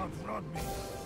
outrun me.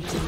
Dominating.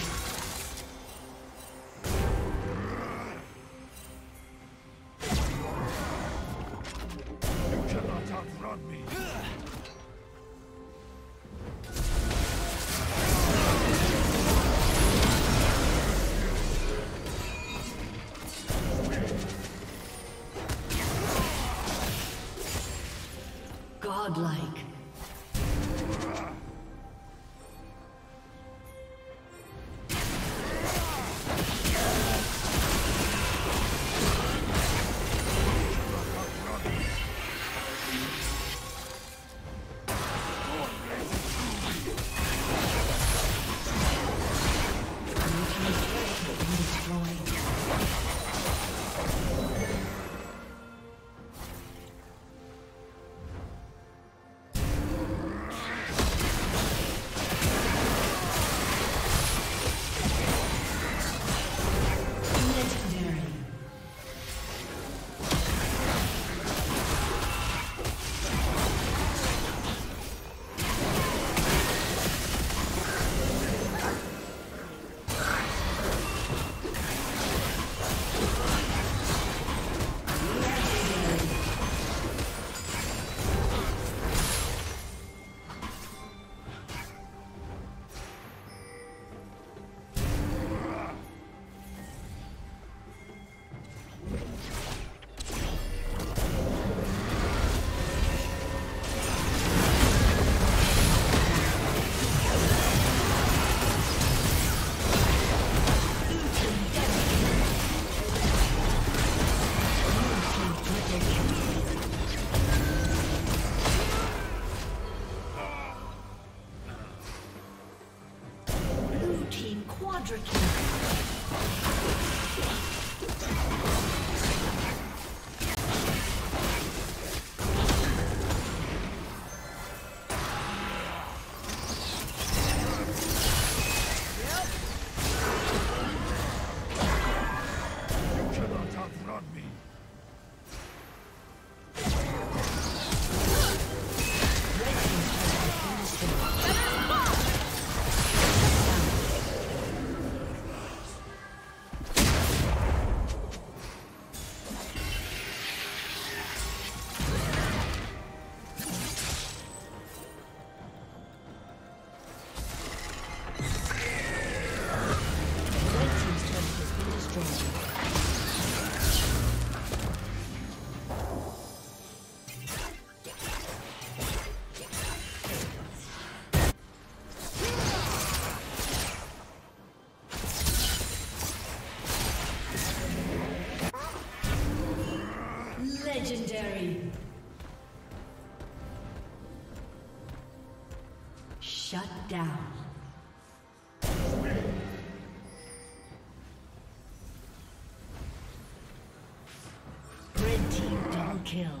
Kill.